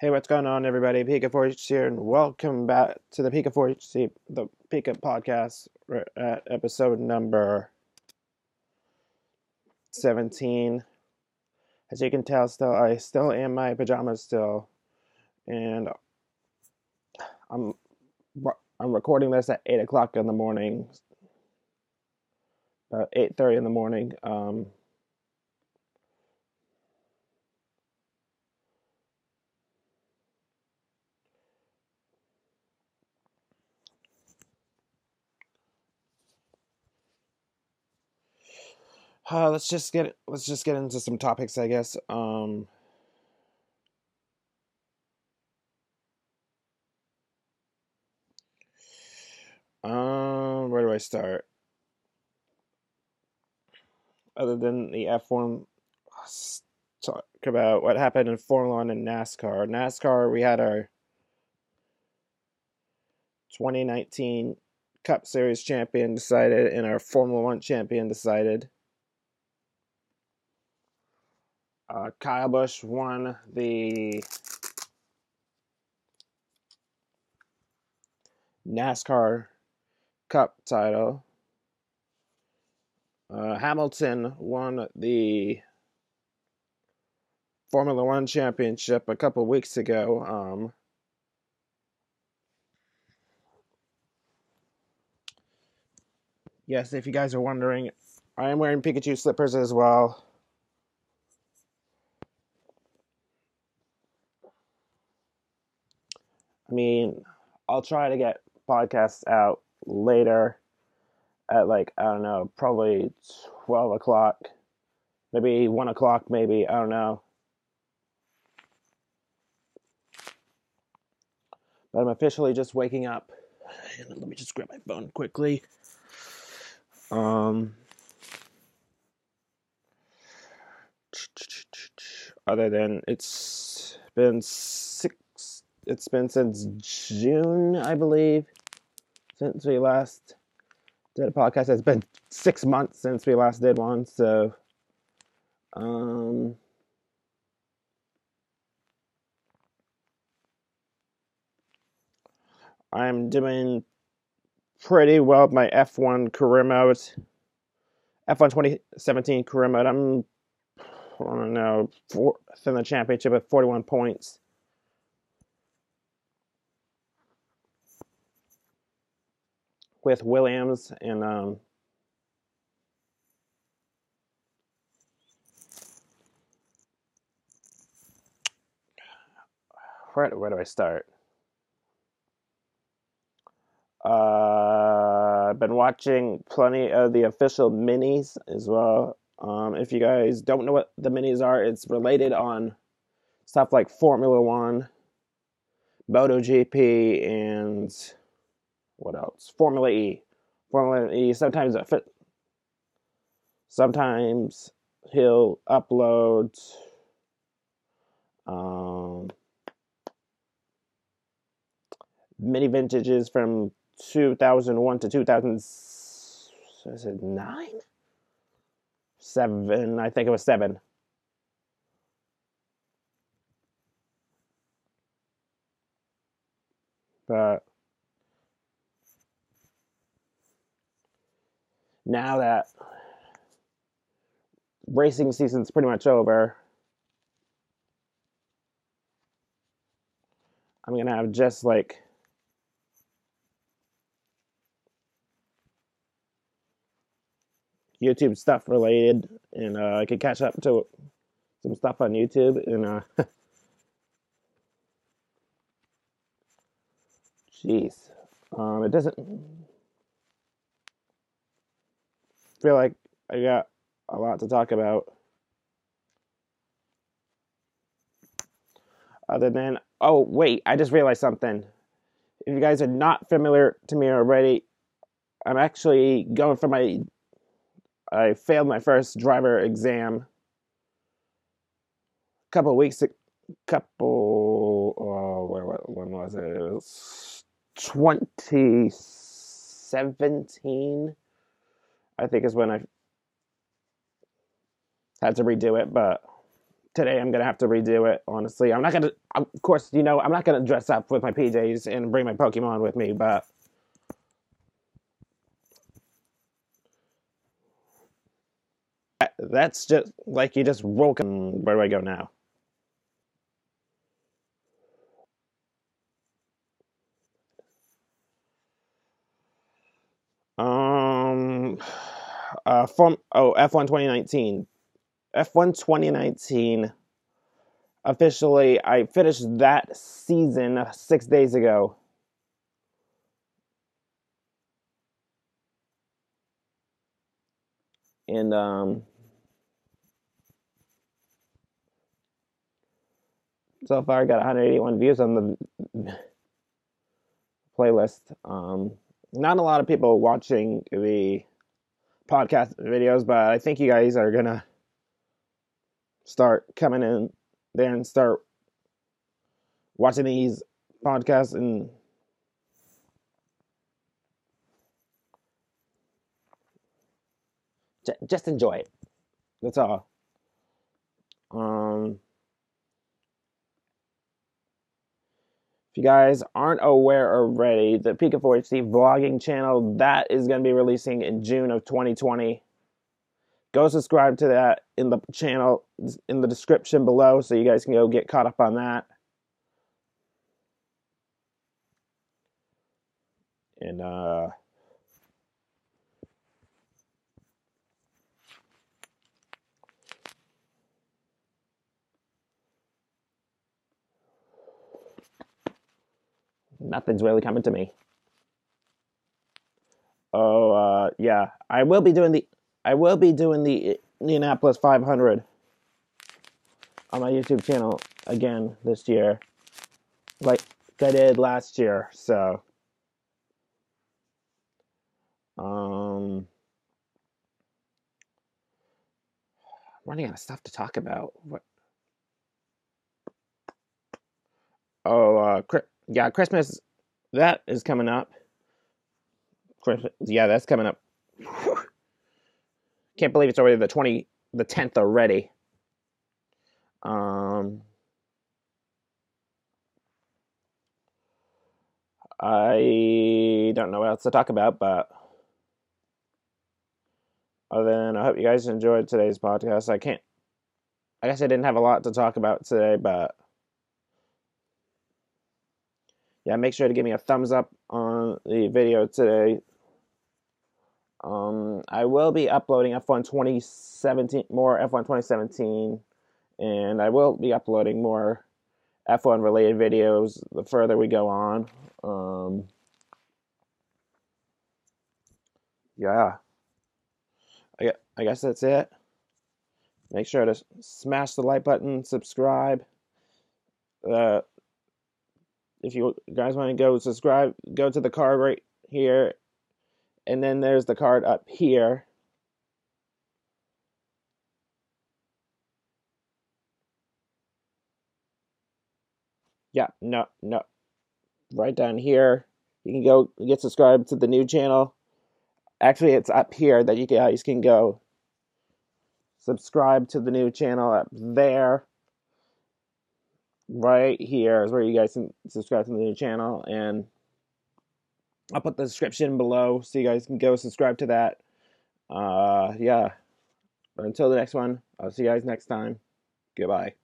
Hey, what's going on, everybody? Pika Forge here, and welcome back to the Pika Forge, the Pika podcast at episode number 17. As you can tell, still, I still am my pajamas still, and I'm I'm recording this at 8 o'clock in the morning, about 8.30 in the morning. Um, Uh, let's just get let's just get into some topics, I guess. Um, um, where do I start? Other than the F1, talk about what happened in Formula One and NASCAR. NASCAR, we had our 2019 Cup Series champion decided, and our Formula One champion decided. Uh, Kyle Busch won the NASCAR Cup title. Uh, Hamilton won the Formula One championship a couple weeks ago. Um, yes, if you guys are wondering, I am wearing Pikachu slippers as well. I mean, I'll try to get podcasts out later at like, I don't know, probably 12 o'clock, maybe 1 o'clock, maybe, I don't know. But I'm officially just waking up. Let me just grab my phone quickly. Um, other than it's been it's been since June, I believe, since we last did a podcast. It's been six months since we last did one, so um I'm doing pretty well with my F1 career mode. F1 2017 career mode. I'm I don't know, fourth in the championship with 41 points. With Williams and um, where, where do I start? Uh, I've been watching plenty of the official minis as well. Um, if you guys don't know what the minis are, it's related on stuff like Formula One, MotoGP, and what else? Formula E. Formula E. Sometimes. Sometimes he'll upload. Um, many vintages from 2001 to 2000 is it 9 7 i think it was 7 but now that racing season's pretty much over, I'm gonna have just like YouTube stuff related, and uh, I could catch up to some stuff on YouTube, and uh, jeez, um, it doesn't feel like I got a lot to talk about. Other than, oh, wait, I just realized something. If you guys are not familiar to me already, I'm actually going for my. I failed my first driver exam a couple weeks, a couple. Oh, where, when was it? It was 2017. I think is when I had to redo it, but today I'm gonna have to redo it. Honestly, I'm not gonna. Of course, you know I'm not gonna dress up with my PJs and bring my Pokemon with me, but that's just like you just roll. Where do I go now? Um, uh, from oh F1 2019, F1 2019. Officially, I finished that season six days ago. And um, so far, I got 181 views on the playlist. Um, not a lot of people watching the podcast videos, but I think you guys are gonna start coming in there and start watching these podcasts and just enjoy it. That's all. Um, if you guys aren't aware already, the Pika 4HD vlogging channel that is going to be releasing in June of 2020. Go subscribe to that in the channel in the description below so you guys can go get caught up on that. And uh nothing's really coming to me. Oh, uh, yeah. I will be doing the I will be doing the Indianapolis 500 on my YouTube channel again this year, like I did last year. So, um, running out of stuff to talk about. What? Oh, uh, yeah, Christmas. That is coming up. Christmas, yeah, that's coming up. Can't believe it's already the twenty, the tenth already. Um, I don't know what else to talk about, but other than I hope you guys enjoyed today's podcast. I can't. I guess I didn't have a lot to talk about today, but yeah, make sure to give me a thumbs up on the video today. Um, I will be uploading F1 2017, more F1 2017, and I will be uploading more F1 related videos the further we go on. Um, yeah, I, I guess that's it. Make sure to smash the like button, subscribe. Uh, if you guys want to go subscribe, go to the card right here, and then there's the card up here. Yeah, no, no. Right down here. You can go get subscribed to the new channel. Actually, it's up here that you guys can go subscribe to the new channel up there right here is where you guys can subscribe to the new channel and I'll put the description below so you guys can go subscribe to that. Uh, yeah. But until the next one, I'll see you guys next time. Goodbye.